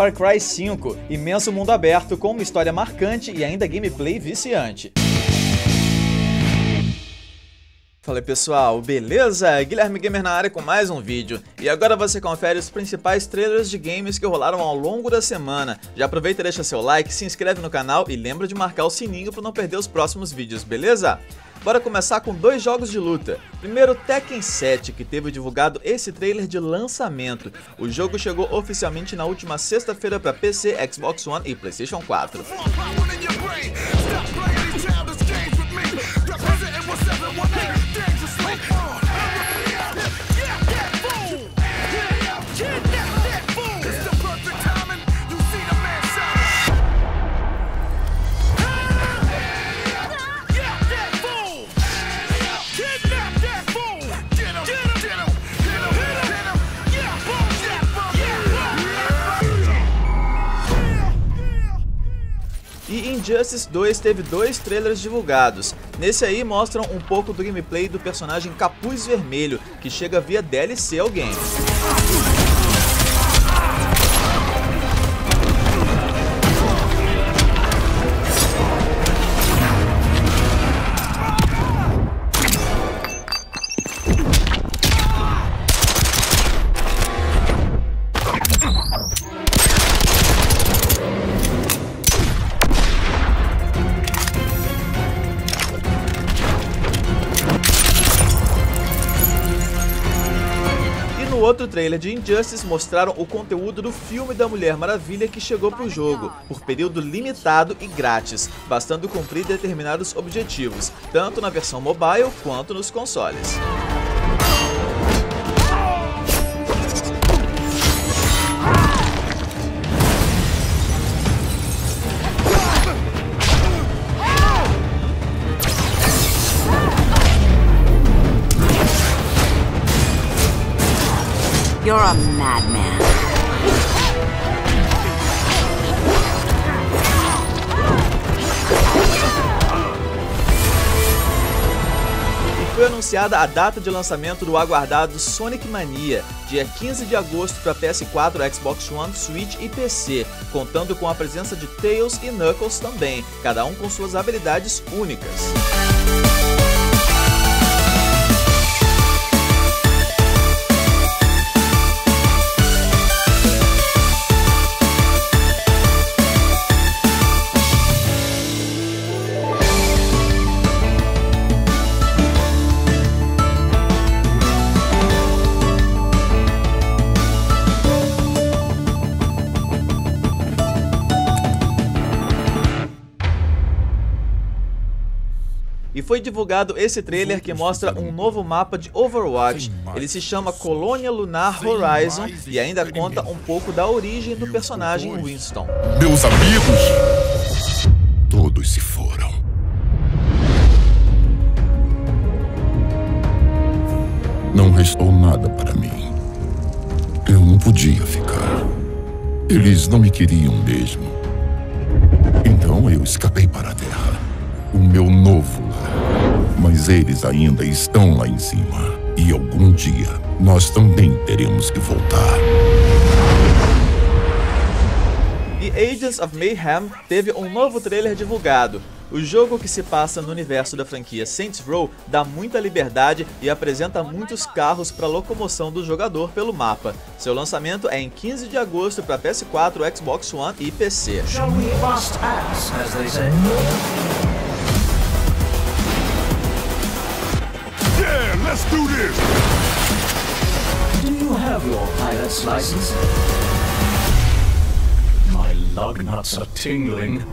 Far Cry 5, imenso mundo aberto com uma história marcante e ainda gameplay viciante. Fala pessoal, beleza? Guilherme Gamer na área com mais um vídeo. E agora você confere os principais trailers de games que rolaram ao longo da semana. Já aproveita e deixa seu like, se inscreve no canal e lembra de marcar o sininho para não perder os próximos vídeos, beleza? Bora começar com dois jogos de luta. Primeiro, Tekken 7, que teve divulgado esse trailer de lançamento. O jogo chegou oficialmente na última sexta-feira para PC, Xbox One e PlayStation 4. E Injustice 2 teve dois trailers divulgados. Nesse aí mostram um pouco do gameplay do personagem Capuz Vermelho, que chega via DLC ao game. No outro trailer de Injustice mostraram o conteúdo do filme da Mulher Maravilha que chegou pro jogo, por período limitado e grátis, bastando cumprir determinados objetivos, tanto na versão mobile quanto nos consoles. You're a madman. E foi anunciada a data de lançamento do aguardado Sonic Mania, dia 15 de agosto para PS4, Xbox One, Switch e PC, contando com a presença de Tails e Knuckles também, cada um com suas habilidades únicas. Foi divulgado esse trailer que mostra um novo mapa de Overwatch. Ele se chama Colônia Lunar Horizon e ainda conta um pouco da origem do personagem Winston. Meus amigos, todos se foram. Não restou nada para mim. Eu não podia ficar. Eles não me queriam mesmo. Então eu escapei para a Terra. O meu novo lar. Mas eles ainda estão lá em cima. E algum dia nós também teremos que voltar. E Agents of Mayhem teve um novo trailer divulgado. O jogo que se passa no universo da franquia Saints Row dá muita liberdade e apresenta muitos carros para locomoção do jogador pelo mapa. Seu lançamento é em 15 de agosto para PS4, Xbox One e PC. Do this! Do you have your pilot's license? My lug nuts are tingling.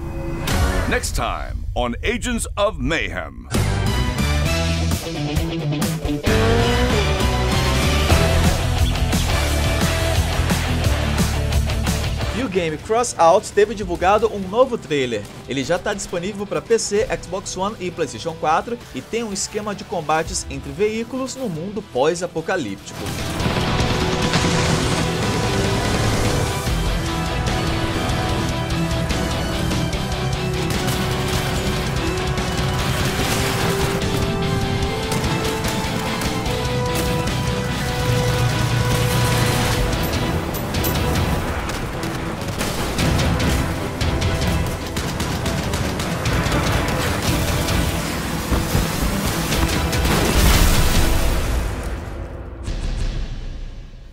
Next time on Agents of Mayhem. E o game Crossout teve divulgado um novo trailer. Ele já está disponível para PC, Xbox One e PlayStation 4 e tem um esquema de combates entre veículos no mundo pós-apocalíptico.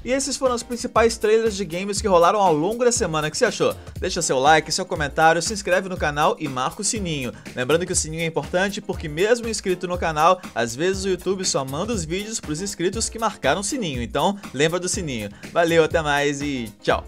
E esses foram os principais trailers de games que rolaram ao longo da semana. O que você achou? Deixa seu like, seu comentário, se inscreve no canal e marca o sininho. Lembrando que o sininho é importante porque mesmo inscrito no canal, às vezes o YouTube só manda os vídeos para os inscritos que marcaram o sininho. Então, lembra do sininho. Valeu, até mais e tchau!